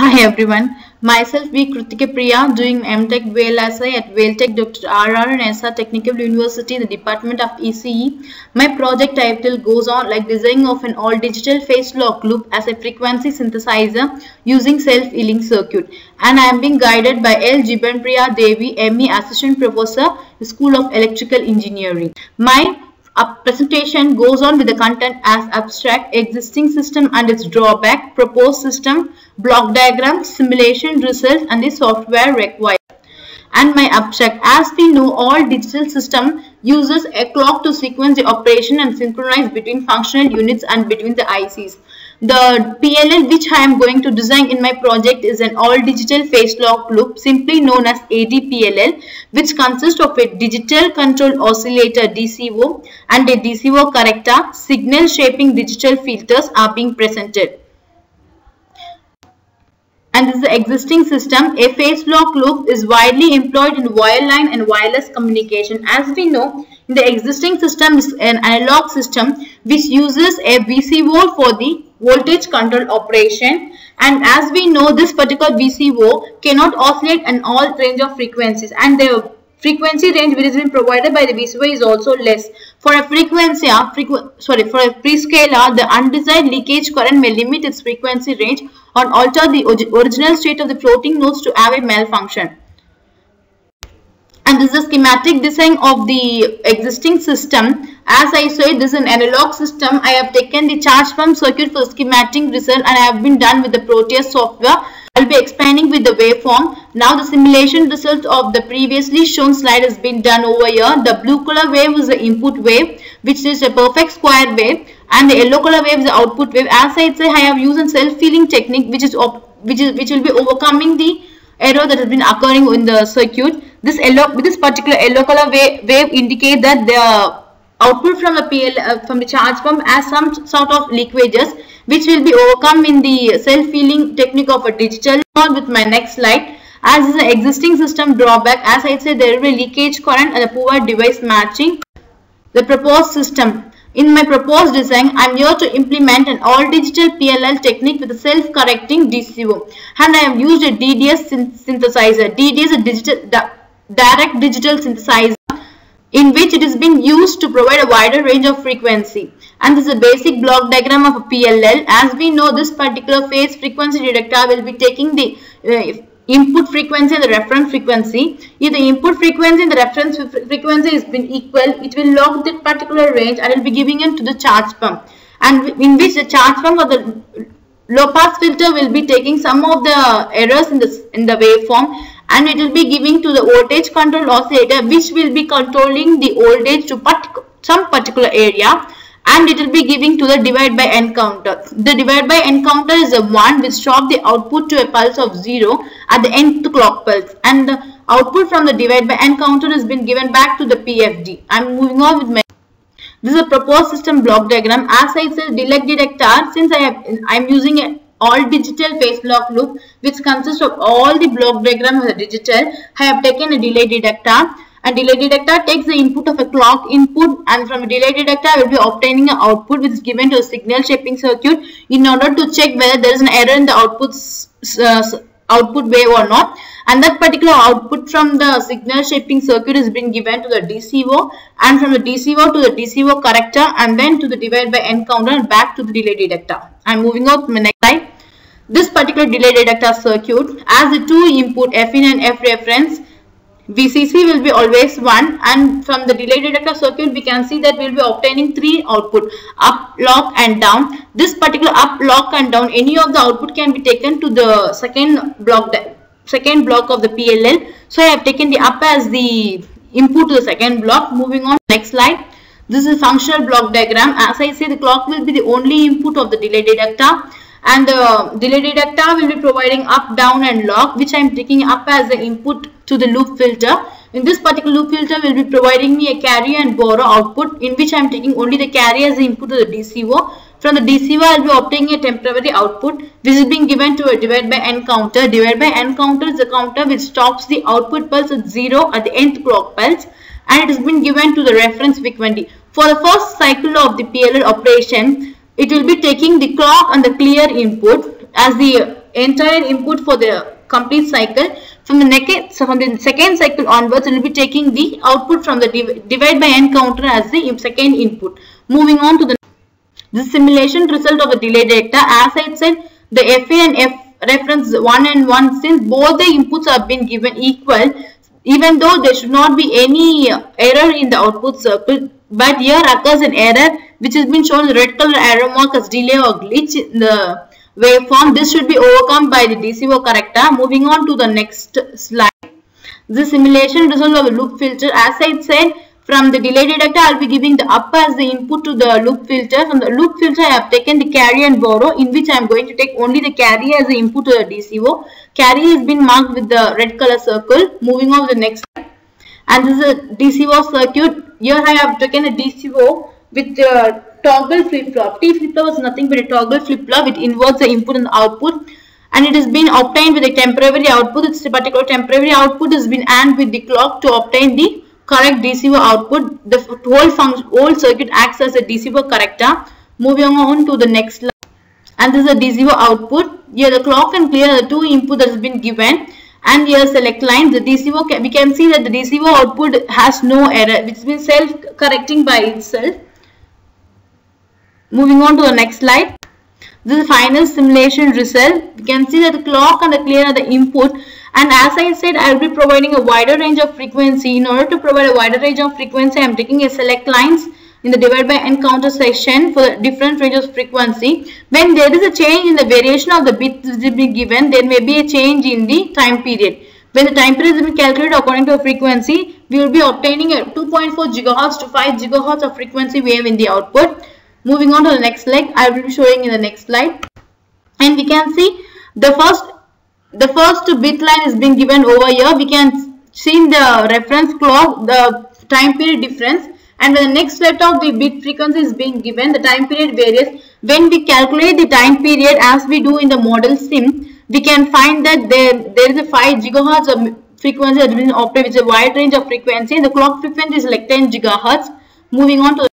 Hi everyone, myself V. Kiruthika Priya doing MTech VLSI at VelTech Dr. RR SR Technical University in the Department of ECE. My project title goes on like design of an all digital phase lock loop as a frequency synthesizer using self-healing circuit and I am being guided by L. Jiban Priya Devi, ME Assistant Professor, School of Electrical Engineering. My a presentation goes on with the content as abstract, existing system and its drawback, proposed system, block diagram, simulation results and the software required. And my abstract, as we know all digital system uses a clock to sequence the operation and synchronize between functional units and between the ICs. The PLL which I am going to design in my project is an all digital phase lock loop simply known as ADPLL which consists of a digital control oscillator DCO and a DCO corrector signal shaping digital filters are being presented and this is the existing system. A phase lock loop is widely employed in wireline and wireless communication. As we know, the existing system is an analog system which uses a VCO for the voltage control operation and as we know this particular VCO cannot oscillate in all range of frequencies and the frequency range which has been provided by the VCO is also less. For a frequency, uh, frequ sorry, for a prescaler, the undesired leakage current may limit its frequency range or alter the original state of the floating nodes to have a malfunction. This is a schematic design of the existing system. As I said, this is an analog system. I have taken the charge pump circuit for schematic result and I have been done with the Proteus software. I'll be expanding with the waveform. Now the simulation result of the previously shown slide has been done over here. The blue color wave is the input wave which is a perfect square wave and the yellow color wave is the output wave. As I say, I have used a self-healing technique which is which is which will be overcoming the error that has been occurring in the circuit. This yellow, this particular yellow color wave, wave indicate that the output from the PL uh, from the charge pump has some sort of leakages which will be overcome in the self-healing technique of a digital. On with my next slide. As is an existing system drawback, as I said, there will be leakage current and a poor device matching. The proposed system in my proposed design, I am here to implement an all-digital PLL technique with a self-correcting DCO and I have used a DDS synthesizer. DDS is a digital, direct digital synthesizer in which it is being used to provide a wider range of frequency. And this is a basic block diagram of a PLL. As we know, this particular phase frequency detector will be taking the uh, input frequency and the reference frequency. If the input frequency and the reference frequency has been equal, it will log that particular range and it will be giving it to the charge pump. And in which the charge pump or the low pass filter will be taking some of the errors in the, in the waveform and it will be giving to the voltage control oscillator which will be controlling the voltage to some particular area and it will be giving to the divide by n counter. The divide by n counter is a 1 which stop the output to a pulse of 0 at the nth clock pulse and the output from the divide by n counter has been given back to the PFD. I am moving on with my this is a proposed system block diagram. As I said, delay detector, since I have I am using an all digital phase lock loop which consists of all the block diagram digital, I have taken a delay detector and delay detector takes the input of a clock input and from a delay detector will be obtaining an output which is given to a signal shaping circuit in order to check whether there is an error in the output uh, output wave or not and that particular output from the signal shaping circuit is being given to the DCO and from the DCO to the DCO corrector and then to the divide by n counter and back to the delay detector. I am moving on to next slide. This particular delay detector circuit as the two input Fin and F reference VCC will be always 1 and from the delay detector circuit we can see that we will be obtaining 3 output up, lock and down. This particular up, lock and down any of the output can be taken to the second block second block of the PLL. So I have taken the up as the input to the second block. Moving on next slide. This is functional block diagram. As I say the clock will be the only input of the delay detector and the delay detector will be providing up, down and lock which I am taking up as the input to the loop filter. In this particular loop filter will be providing me a carry and borrow output in which I am taking only the carry as the input to the DCO. From the DCO I will be obtaining a temporary output which is being given to a divide by n counter. Divide by n counter is the counter which stops the output pulse at 0 at the nth clock pulse and it has been given to the reference frequency. For the first cycle of the PLL operation, it will be taking the clock and the clear input as the entire input for the complete cycle. From the, next, so from the second cycle onwards, it will be taking the output from the div divide by n counter as the second input. Moving on to the the simulation result of the delay data As I said, the FA and F reference 1 and 1 since both the inputs have been given equal even though there should not be any error in the output circle but here occurs an error which has been shown red color arrow mark as delay or glitch in the waveform. This should be overcome by the DCO corrector. Ah? Moving on to the next slide. The simulation result of a loop filter. As I said, from the delay detector, I will be giving the up as the input to the loop filter. From the loop filter, I have taken the carry and borrow in which I am going to take only the carry as the input to the DCO. Carry has been marked with the red color circle. Moving on to the next slide. And this is a DCO circuit. Here I have taken a DCO with the toggle flip-flop. T flip-flop is nothing but a toggle flip-flop. It inverts the input and the output and it has been obtained with a temporary output. It's a particular temporary output has been AND with the clock to obtain the correct DCO output. The whole function, whole circuit acts as a DCO corrector. Moving on to the next slide. And this is a DCO output. Here the clock and clear the two input that has been given. And here select line. The DCO, we can see that the DCO output has no error. Which has been self-correcting by itself. Moving on to the next slide. This is the final simulation result. You can see that the clock and the clear are the input and as I said I will be providing a wider range of frequency. In order to provide a wider range of frequency I am taking a select lines in the divide by n counter section for the different ranges of frequency. When there is a change in the variation of the bits to be given there may be a change in the time period. When the time period is calculated according to a frequency we will be obtaining a 2.4 gigahertz to 5 gigahertz of frequency wave in the output. Moving on to the next slide, I will be showing in the next slide. And we can see the first the first bit line is being given over here. We can see in the reference clock the time period difference and when the next set of the bit frequency is being given, the time period varies. When we calculate the time period as we do in the ModelSim, we can find that there, there is a 5 gigahertz of frequency that has been operated with a wide range of frequency. The clock frequency is like 10 gigahertz. Moving on to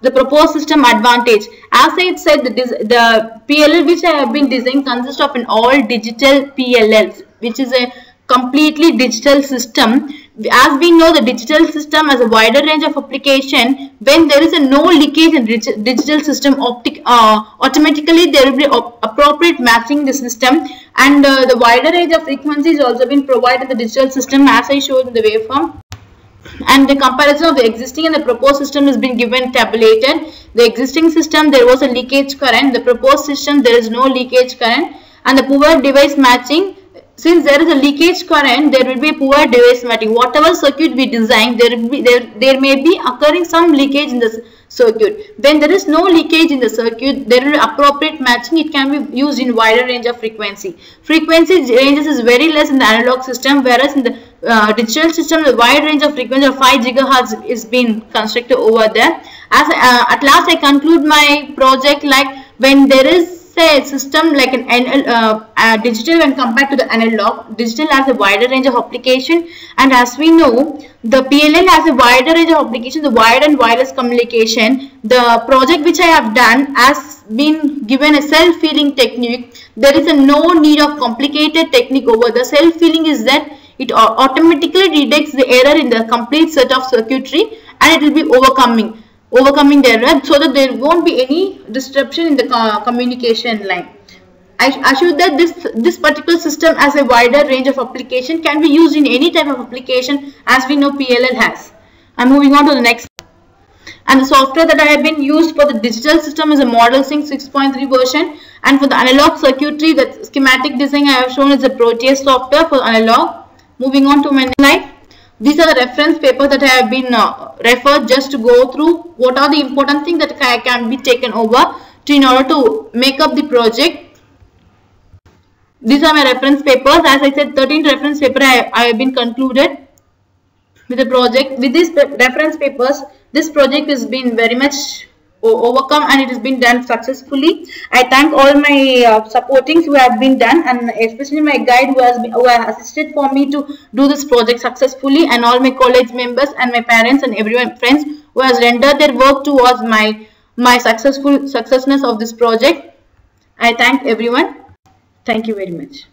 the proposed system advantage. As I said, the, PLL which I have been designing consists of an all digital PLL, which is a completely digital system. As we know, the digital system has a wider range of application. When there is a no leakage in digital system, optic, uh, automatically there will be appropriate matching the system and uh, the wider range of frequencies also been provided in the digital system as I showed in the waveform and the comparison of the existing and the proposed system has been given tabulated. The existing system there was a leakage current, the proposed system there is no leakage current. And the poor device matching since there is a leakage current there will be poor device matching. Whatever circuit we design there will be there there may be occurring some leakage in the circuit. When there is no leakage in the circuit there will appropriate matching. It can be used in wider range of frequency. Frequency ranges is very less in the analog system whereas in the uh, digital system, the wide range of frequency of 5 gigahertz is being constructed over there. As uh, at last, I conclude my project like when there is say system like an uh, uh, digital when compared to the analog. Digital has a wider range of application. And as we know the PLL has a wider range of application the wired and wireless communication. The project which I have done has been given a self-healing technique. There is a no need of complicated technique over the self-healing is that it automatically detects the error in the complete set of circuitry and it will be overcoming overcoming their error so that there won't be any disruption in the communication line. I assure that this this particular system has a wider range of application can be used in any type of application as we know PLL has. I'm moving on to the next and the software that I have been used for the digital system is a ModelSim 6.3 version and for the analog circuitry the schematic design I have shown is a Proteus software for analog Moving on to my next slide. These are the reference papers that I have been uh, referred just to go through what are the important things that can be taken over to in order to make up the project. These are my reference papers. As I said, 13 reference paper I, I have been concluded with the project. With these reference papers, this project has been very much overcome and it has been done successfully. I thank all my uh, supportings who have been done and especially my guide who has been, who has assisted for me to do this project successfully and all my college members and my parents and everyone friends who has rendered their work towards my my successful successness of this project. I thank everyone. Thank you very much.